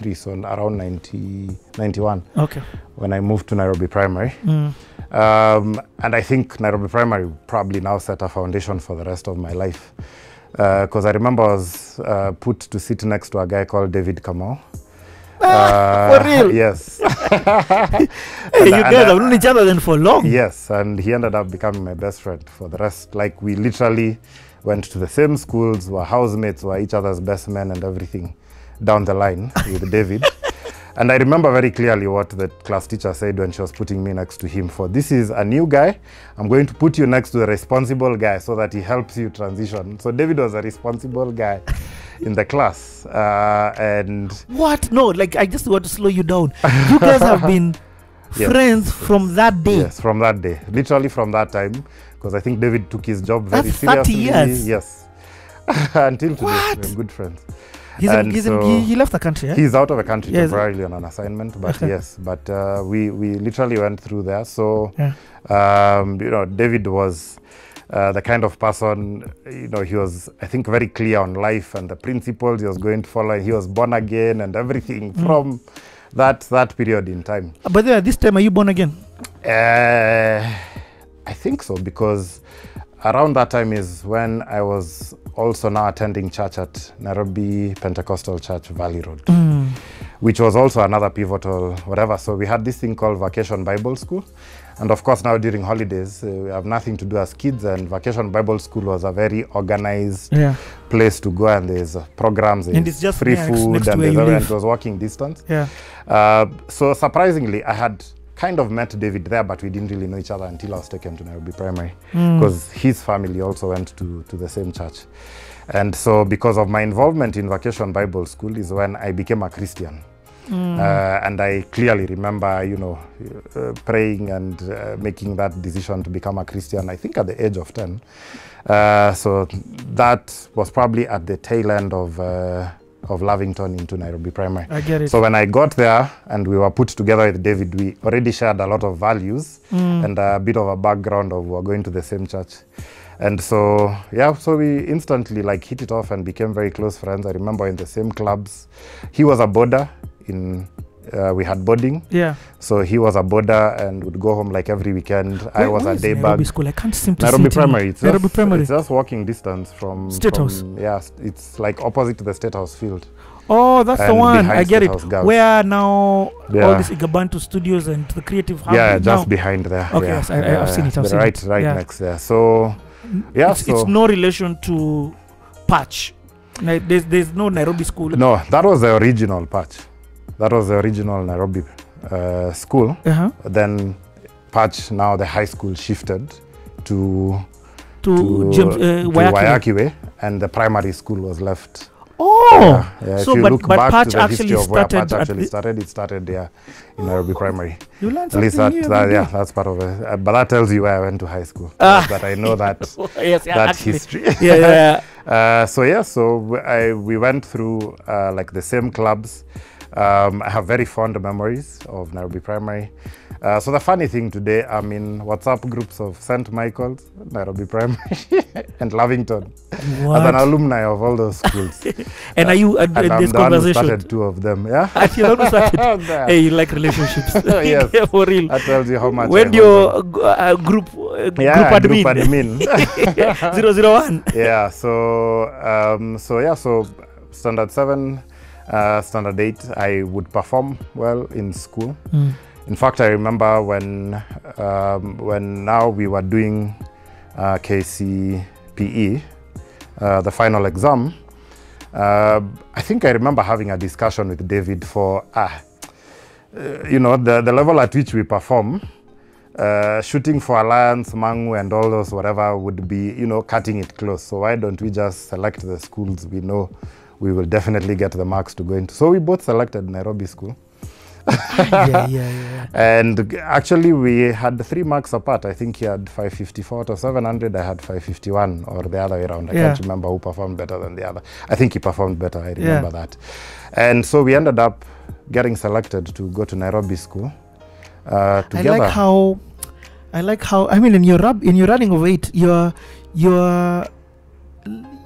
93, so around 90, 91 Okay. when I moved to Nairobi Primary. Mm. Um, and I think Nairobi Primary probably now set a foundation for the rest of my life. Because I remember I was uh, put to sit next to a guy called David Kamau. Uh, for real? Yes. Hey, And- you guys have known each other then for long. Yes, and he ended up becoming my best friend for the rest. Like we literally went to the same schools, were housemates, were each other's best men and everything down the line with David. And I remember very clearly what the class teacher said when she was putting me next to him for this is a new guy. I'm going to put you next to the responsible guy so that he helps you transition. So David was a responsible guy in the class. Uh, and What? No, like I just want to slow you down. You guys have been Yes, friends from that day. Yes, from that day, literally from that time, because I think David took his job very That's 30 seriously. years. Yes, until today, we're good friends. He's in, he's in, he, he left the country. Eh? He's out of the country Yes. temporarily on an assignment, but yes, but uh, we we literally went through there. So, Yeah. um, you know, David was. Uh, the kind of person, you know, he was, I think, very clear on life and the principles he was going to follow. He was born again and everything Mm. from that that period in time. But then this time, are you born again? Uh, I think so because around that time is when I was also now attending church at Nairobi Pentecostal Church Valley Road, Mm. which was also another pivotal whatever. So we had this thing called Vacation Bible School. And of course, now during holidays, uh, we have nothing to do as kids, and Vacation Bible School was a very organized Yeah. place to go, and there's programs, And it's just free next- food, next and, there's and it was walking distance. Yeah. Uh, so surprisingly, I had kind of met David there, but we didn't really know each other until I was taken to Nairobi Primary Mm. because his family also went to, to the same church. And so, because of my involvement in Vacation Bible School, is when I became a Christian. Mm. Uh, and I clearly remember, you know, uh, praying and uh, making that decision to become a Christian, I think at the age of 10. Uh, so that was probably at the tail end of, uh, of Lavington into Nairobi Primary. I get it. So when I got there and we were put together with David, we already shared a lot of values Mm. and a bit of a background of we were going to the same church. And so yeah, so we instantly like hit it off and became very close friends. I remember in the same clubs. He was a boarder in uh, we had boarding, yeah. so he was a boarder and would go home like every weekend. I was where a day Nairobi bag. school. I can't seem to Nairobi see it in- Primary. It's Nairobi just, Primary. It's just walking distance from State from- House. Yeah, it's like opposite to the State House field. Oh, that's the one. I get it. House Girls. Where now all Yeah. these Igabantu studios and the creative hub yeah, just now. behind there. Okay, yeah. yes, I- I- I've seen it, I've seen right, it. right Yeah. next there. So yeah, it's, so it's no relation to Patch. There's there's no Nairobi school. no, that was the original patch. That was the original Nairobi uh, school. Uh-huh. Then patch now the high school shifted to To, to, uh, to Wayaki. Wayaki Way, and the primary school was left. Oh, Yeah, yeah, so if you but- look but back Patch to the actually of where started Patch actually started, it started there in Nairobi Primary. you learned At least that, new that yeah, that's part of it. Uh, but that tells you where I went to high school. Ah. That I know that yes, yeah, that actually. history. Yeah, yeah, yeah. Uh, so yeah, so w- I, we went through uh, like the same clubs. Um, I have very fond memories of Nairobi Primary. Uh, so the funny thing today, I'm in WhatsApp groups of St. Michael's, Nairobi Primary, and Lavington as an alumni of all those schools. And are you uh, and this the one who conversation? started two of them. Yeah. and I almost started. Hey, you like relationships? Yes. Yeah, for real. That tells you how much. When I your g- uh, uh, group uh, yeah, group admin, group admin admin. zero zero one. yeah so um, so yeah so standard seven uh, standard eight i would perform well in school mm. in fact i remember when um, when now we were doing uh, kcpe uh, the final exam uh, i think i remember having a discussion with david for ah uh, you know the, the level at which we perform uh, shooting for Alliance, Mangu, and all those whatever would be, you know, cutting it close. So why don't we just select the schools we know we will definitely get the marks to go into? So we both selected Nairobi School, yeah, yeah, yeah. and actually we had three marks apart. I think he had 554 out of 700. I had 551, or the other way around. I Yeah. can't remember who performed better than the other. I think he performed better. I remember that. And so we ended up getting selected to go to Nairobi School uh, I like how, I like how. I mean, in your in your running of eight, you're you're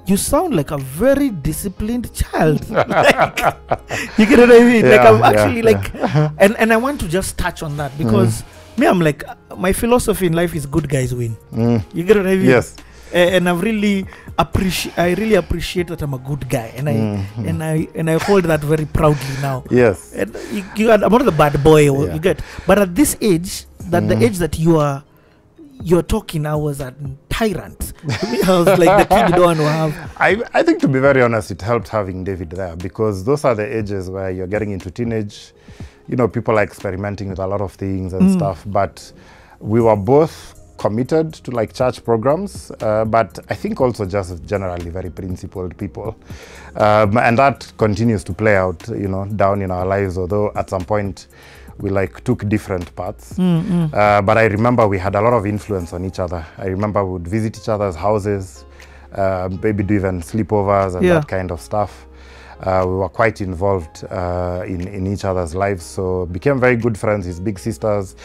you sound like a very disciplined child. like, you get what I mean? Like I'm actually yeah. like, and and I want to just touch on that because me, I'm like, my philosophy in life is good guys win. Mm, You get what I mean? yes. A- and I've really appreciate. I really appreciate that I'm a good guy, and I Mm, and I and I hold that very proudly now. yes. And you, you are, I'm not the bad boy, Yeah. you get. But at this age, that the Mm. age that you are, you're talking, I was a tyrant. I was like the kid don't have. I, I think to be very honest, it helped having David there because those are the ages where you're getting into teenage. You know, people are experimenting with a lot of things and Mm. stuff, but we were both committed to like church programs, uh, but I think also just generally very principled people. Um, and that continues to play out, you know, down in our lives, although at some point we like took different paths. Mm, -hmm. Uh, but I remember we had a lot of influence on each other. I remember we would visit each other's houses, uh, maybe do even sleepovers and Yeah. that kind of stuff. Uh, we were quite involved uh, in, in each other's lives, so became very good friends. His big sisters,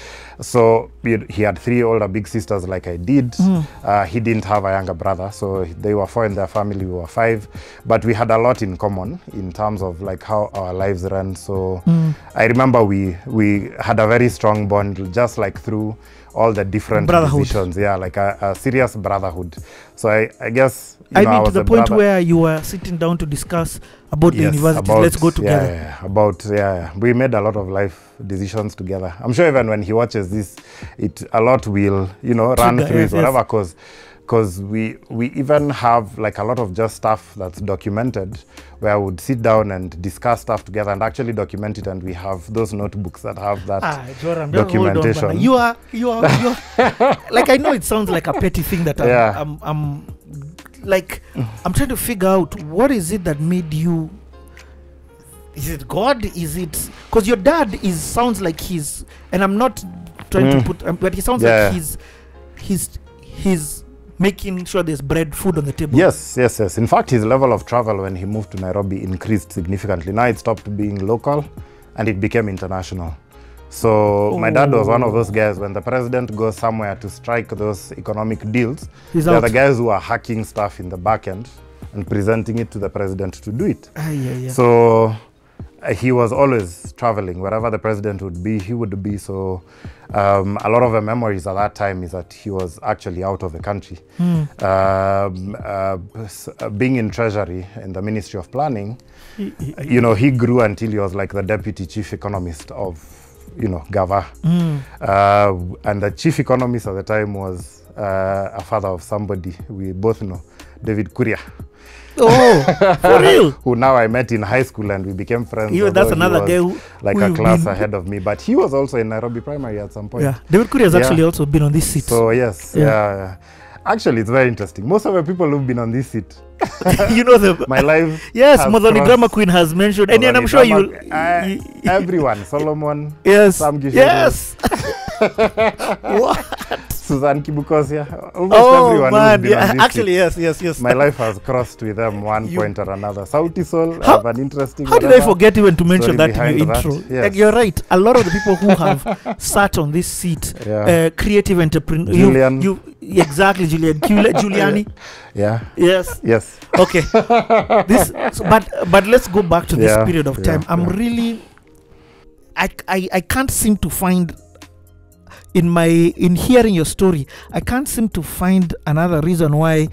so he had three older big sisters, like I did. Mm. Uh, he didn't have a younger brother, so they were four in their family. We were five, but we had a lot in common in terms of like how our lives ran. So Mm. I remember we we had a very strong bond, just like through all the different Brotherhood. decisions. Yeah, like a, a serious brotherhood. So I, I guess I know, mean, to the point brother- where you were sitting down to discuss about yes, the Yes, university. about- Let's go together. Yeah, yeah, about yeah, yeah, we made a lot of life decisions together. I'm sure even when he watches this, it a lot will you know run Trigger, through yes, his whatever cause. Because we we even have like a lot of just stuff that's documented, where I would sit down and discuss stuff together and actually document it, and we have those notebooks that have that. Ah, Joram, documentation. on, You are, you are, you are like I know it sounds like a petty thing that I'm, Yeah. I'm, I'm like I'm trying to figure out what is it that made you. Is it God? Is it because your dad is sounds like he's and I'm not trying to Mm. put, um, but he sounds Yeah. like he's he's he's making sure there's bread, food on the table. Yes, yes, yes. In fact, his level of travel when he moved to Nairobi increased significantly. Now it stopped being local and it became international. So my dad was one of those guys when the president goes somewhere to strike those economic deals, he's they're out. the guys who are hacking stuff in the back end and presenting it to the president to do it. Ah, yeah, yeah. So uh, he was always traveling wherever the president would be he would be so um, a lot of the memories at that time is that he was actually out of the country Hmm. um, uh, uh, being in treasury in the ministry of planning He- he- you know he grew until he was like the deputy chief economist of you know gava Mm. uh, and the chief economist at the time was uh, a father of somebody we both know david kuria Oh, for real? who now I met in high school and we became friends. You, that's another guy who, like who a class been- ahead of me, but he was also in Nairobi Primary at some point. Yeah, David Kuria has Yeah. actually also been on this seat. So yes, Yeah. yeah. Actually, it's very interesting. Most of the people who've been on this seat, you know them. my life. yes, has Drama Queen has mentioned, and, and I'm sure you. Uh, everyone, Solomon, yes, Sam yes. what? Suzanne Kibukosia, almost Oh everyone man, who's been on yeah. Actually, yes, yes, yes. My life has crossed with them one You- point or another. Sauti Sol, How- have an interesting. How did I forget even to mention that in your intro? yes. Like you're right. A lot of the people who have sat on this seat, Yeah. uh, creative entrepreneur, Julian. You, you exactly, Julian Giul- Giuliani. yeah. Yes. Yes. Okay. this, so, but but let's go back to this Yeah, period of yeah, time. I'm yeah. really, I, I I can't seem to find in my in hearing your story. I can't seem to find another reason why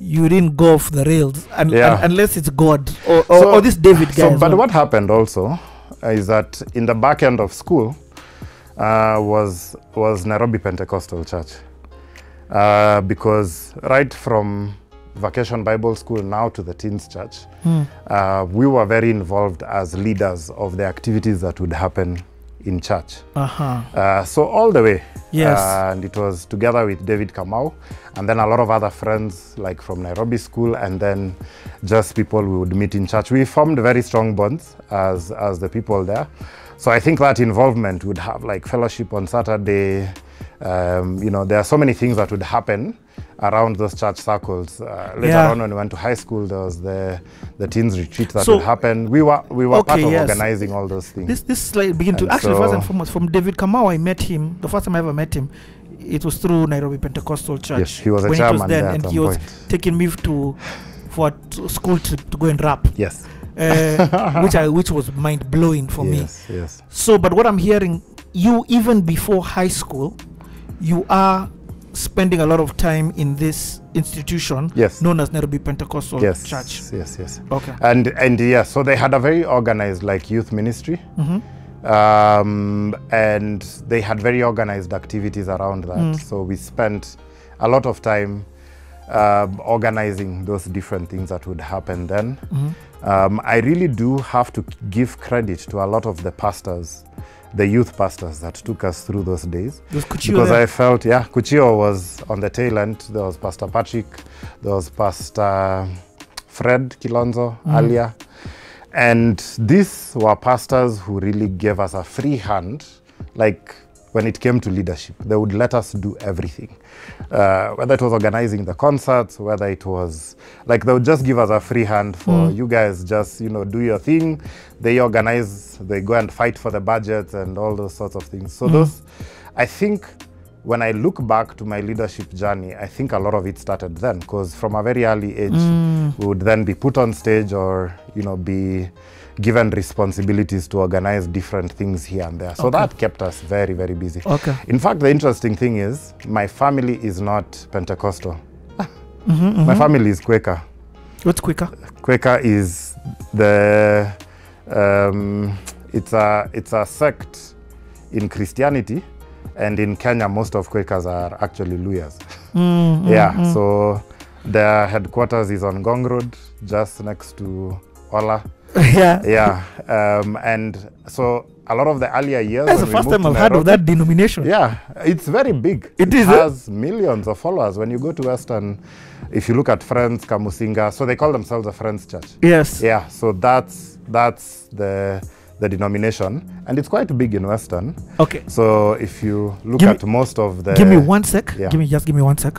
you didn't go off the rails, and, Yeah. unless it's God or, or, So- or this David guy. So, but well. what happened also is that in the back end of school uh, was was Nairobi Pentecostal Church, uh, because right from Vacation Bible School now to the Teens Church, Hmm. uh, we were very involved as leaders of the activities that would happen in church. Uh-huh. Uh, so all the way. Yes. and it was together with David Kamau and then a lot of other friends like from Nairobi school and then just people we would meet in church. We formed very strong bonds as, as the people there. So I think that involvement would have like fellowship on Saturday. Um, you know, there are so many things that would happen around those church circles. Uh, later Yeah. on, when we went to high school, there was the the teens retreat that So- would happen. We were we were part of yes. organizing all those things. This this like begin to And actually first and foremost from David Kamau. I met him the first time I ever met him. It was through Nairobi Pentecostal Church. yes, he was a chairman was then, and he was point. taking me to for a school trip to go and rap, Yes. uh, which I which was mind blowing for me. yes. Yes. So, but what I'm hearing, you even before high school, you are spending a lot of time in this institution Yes. known as Nairobi Pentecostal yes. Church. Yes. Yes. Okay. And and yeah, so they had a very organized like youth ministry. hmm um, and they had very organized activities around that. Mm. So we spent a lot of time um organizing those different things that would happen then. hmm Um, I really do have to give credit to a lot of the pastors, the youth pastors that took us through those days. Because there. I felt, yeah, Kuchio was on the tail end. There was Pastor Patrick, there was Pastor Fred Kilonzo Mm. earlier. And these were pastors who really gave us a free hand, like when it came to leadership. They would let us do everything. Uh, whether it was organizing the concerts, whether it was like they would just give us a free hand for Mm. you guys just, you know, do your thing. They organize, they go and fight for the budget and all those sorts of things. So Mm. those, I think when I look back to my leadership journey, I think a lot of it started then because from a very early age, Mm. we would then be put on stage or, you know, be given responsibilities to organize different things here and there. So Okay. that kept us very, very busy. Okay. In fact, the interesting thing is my family is not Pentecostal. hmm My family is Quaker. What's Quaker? Quaker is the um, it's a it's a sect in Christianity, and in Kenya most of Quakers are actually Luhyas. Mm, yeah, mm, mm. so their headquarters is on Ngong Road, just next to Ola. yeah. Yeah, um, and so a lot of the earlier years. That's the first time I've heard of that denomination. yeah, it's very big. It is, eh? has millions of followers. When you go to Western, if you look at Friends, Kamusinga, so they call themselves a Friends Church. Yes. Yeah, so that's that's the the denomination, and it's quite big in Western. Okay. So if you look Give me- at most of the give me one sec. yeah. Give me just give me one sec.